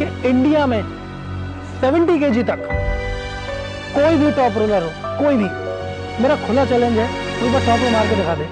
कि इंडिया में 70 के तक कोई भी टॉप रोलर हो, कोई भी। मेरा खुला चैलेंज है एक बार टॉप मार के दिखा दे।